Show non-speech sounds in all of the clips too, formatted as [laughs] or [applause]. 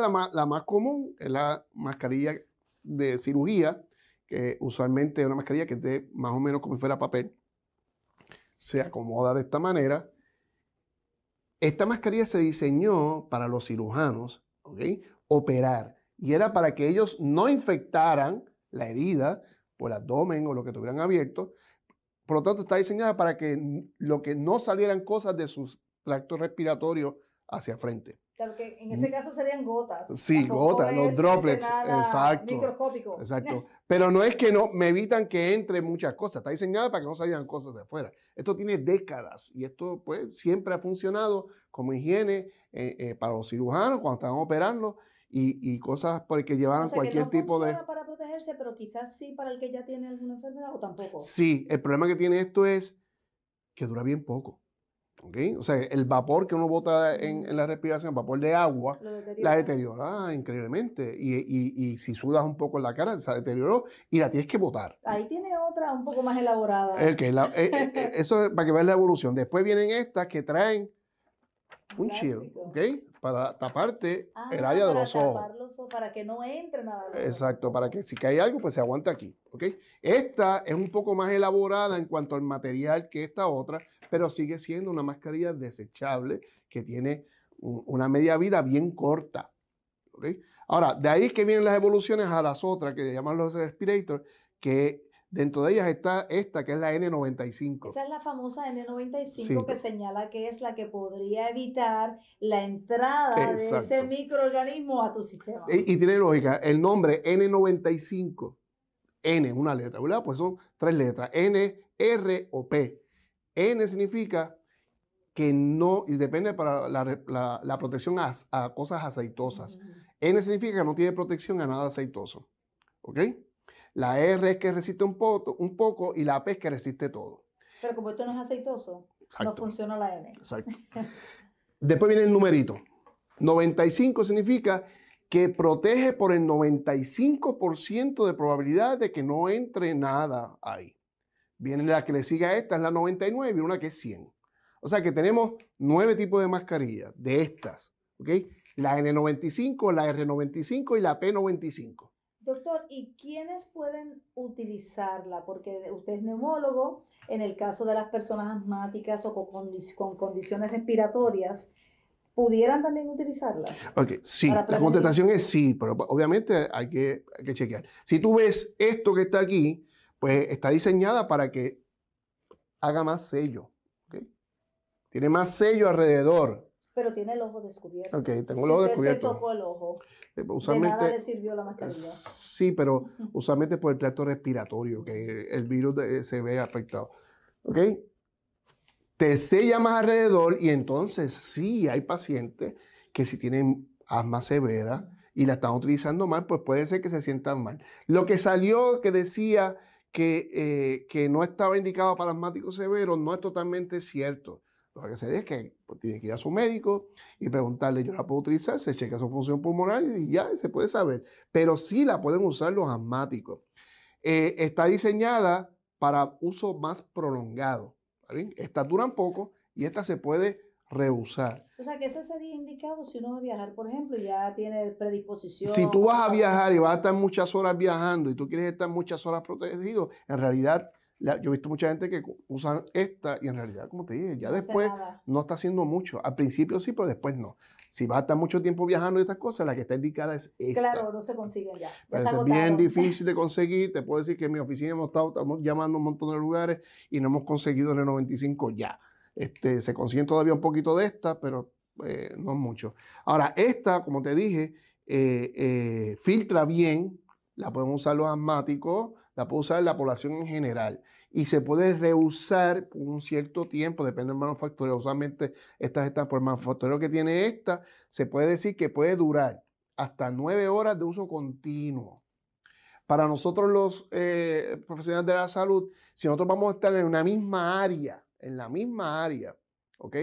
la, más común es la mascarilla de cirugía, que usualmente es una mascarilla que es de más o menos como si fuera papel. Se acomoda de esta manera. Esta mascarilla se diseñó para los cirujanos. Operar. Y era para que ellos no infectaran la herida o el abdomen o lo que tuvieran abierto. Por lo tanto, está diseñada para que lo que no salieran cosas de sus tractos respiratorios hacia frente. Claro que en ese caso serían gotas. Sí, gotas, los droplets. Exacto. Microscópico. Exacto. [laughs] Pero no es que no me evitan que entre muchas cosas. Está diseñada para que no salgan cosas de afuera. Esto tiene décadas y esto pues siempre ha funcionado como higiene eh, eh, para los cirujanos cuando estaban operando y, y cosas porque llevaban cualquier tipo de. para protegerse, pero quizás sí para el que ya tiene alguna enfermedad o tampoco. Sí, el problema que tiene esto es que dura bien poco. O sea, el vapor que uno bota en, la respiración, vapor de agua, la deteriora increíblemente. Y, si sudas un poco en la cara, se deterioró y la tienes que botar. Ahí tiene otra un poco más elaborada. Okay, eh, eh, eh, [laughs] eso es para que veas la evolución. Después vienen estas que traen un shield, ¿ok? Para taparte el área de los ojos. Para que no entre nada. Exacto, para que si cae algo, pues se aguante aquí, ¿ok? Esta es un poco más elaborada en cuanto al material que esta otra, pero sigue siendo una mascarilla desechable que tiene una media vida bien corta. Ahora, de ahí es que vienen las evoluciones a las otras que llaman los respirators, que dentro de ellas está esta, que es la N95. Esa es la famosa N95 que señala que es la que podría evitar la entrada de ese microorganismo a tu sistema. Y, y, tiene lógica, el nombre N95, N, una letra, ¿verdad? Pues son tres letras, N, R o P. N significa que no, y depende para la, protección a, cosas aceitosas. N significa que no tiene protección a nada aceitoso. ¿Ok? La R es que resiste un poco, un poco y la P es que resiste todo. Pero como esto no es aceitoso, no funciona la N. Exacto. Después viene el numerito. 95 significa que protege por el 95% de probabilidad de que no entre nada ahí. Viene la que le sigue a esta, es la 99 y una que es 100. O sea que tenemos nueve tipos de mascarillas de estas. ¿ok? La N95, la R95 y la P95. Doctor, ¿y quiénes pueden utilizarla? Porque usted es neumólogo, en el caso de las personas asmáticas o con, condiciones respiratorias, ¿pudieran también utilizarlas? Ok, sí, la contestación es sí, pero obviamente hay que, hay que chequear. Si tú ves esto que está aquí, pues está diseñada para que haga más sello. Tiene más sello alrededor. Pero tiene el ojo descubierto. Ok, tengo el ojo descubierto. Se tocó el ojo. Eh, usualmente, de nada le sirvió la mascarilla. Sí, pero usualmente por el tracto respiratorio, que el virus se ve afectado. ¿Ok? Te sella más alrededor y entonces sí hay pacientes que si tienen asma severa y la están utilizando mal, pues puede ser que se sientan mal. Lo que salió que decía que, eh, que no estaba indicado para asmáticos severos no es totalmente cierto. Lo que hacer es que pues, tiene que ir a su médico y preguntarle, yo la puedo utilizar, se checa su función pulmonar y ya se puede saber. Pero sí la pueden usar los asmáticos. Eh, está diseñada para uso más prolongado. Esta dura un poco y esta se puede reusar. O sea, que ese sería indicado si uno va a viajar, por ejemplo, y ya tiene predisposición. Si tú vas a viajar y vas a estar muchas horas viajando y tú quieres estar muchas horas protegido, en realidad, yo he visto mucha gente que usan esta y en realidad, como te dije, ya después no está haciendo mucho. Al principio sí, pero después no. Si vas a estar mucho tiempo viajando y estas cosas, la que está indicada es esta. Claro, no se consiguen ya. es bien [laughs] difícil de conseguir. Te puedo decir que en mi oficina hemos estado estamos llamando a un montón de lugares y no hemos conseguido en el 95 ya. Este, se consiguen todavía un poquito de esta, pero eh, no mucho. Ahora, esta, como te dije, eh, eh, filtra bien, la podemos usar los asmáticos, la puede usar la población en general y se puede reusar por un cierto tiempo, depende del manufacturero. Usualmente estas están por el manufacturero que tiene esta, se puede decir que puede durar hasta nueve horas de uso continuo. Para nosotros los profesionales de la salud, si nosotros vamos a estar en una misma área, en la misma área, ¿ok?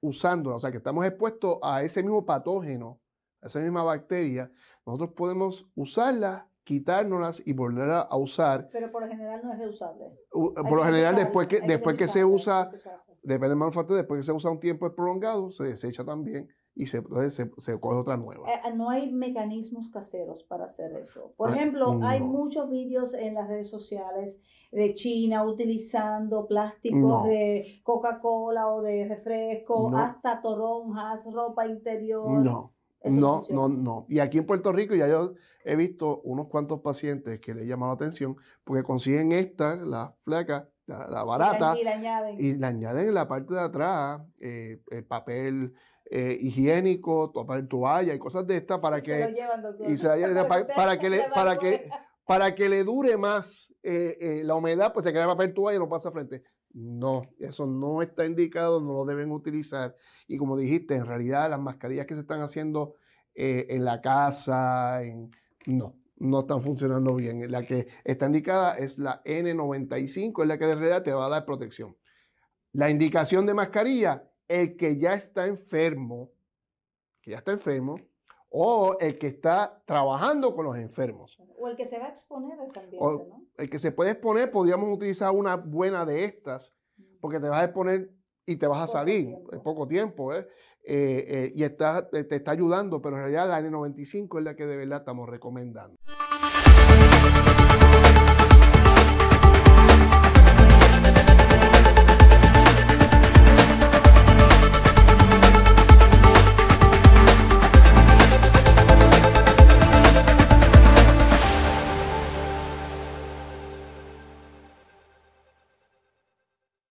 Usándola, o sea, que estamos expuestos a ese mismo patógeno, a esa misma bacteria, nosotros podemos usarla, quitárnoslas y volverla a usar. Pero por lo general no es reusable. por lo general, después que, después que se usa, depende del manufacturero, después que se usa un tiempo prolongado, se desecha también y se, entonces se, se coge otra nueva. Eh, no hay mecanismos caseros para hacer eso. Por Ah, ejemplo, hay no. muchos vídeos en las redes sociales de China utilizando plásticos No. de Coca-Cola o de refresco, No. hasta toronjas, ropa interior. No, Eso no no, funciona. no, no. Y aquí en Puerto Rico ya yo he visto unos cuantos pacientes que le llaman la atención porque consiguen esta, la flaca, la, la barata, Y le añaden. y le añaden en la parte de atrás eh, eh, papel eh, higiénico, papel toalla y cosas de estas para y se lo que, llevan, y se [laughs] para que le- para que- [laughs] para que le dure más eh, eh, la humedad, pues se queda el papel toalla y no pasa frente. No, eso no está indicado, no lo deben utilizar. Y como dijiste, en realidad las mascarillas que se están haciendo en la casa, en, no, no están funcionando bien. La que está indicada es la N95, es la que de realidad te va a dar protección. La indicación de mascarilla, el que ya está enfermo, que ya está enfermo, o el que está trabajando con los enfermos. O el que se va a exponer a ese ambiente, O- ¿no? El que se puede exponer, podríamos utilizar una buena de estas, porque te vas a exponer y te vas a Poco salir tiempo. en poco tiempo, ¿eh? Eh, eh, y está, te está ayudando, pero en realidad la N95 es la que de verdad estamos recomendando.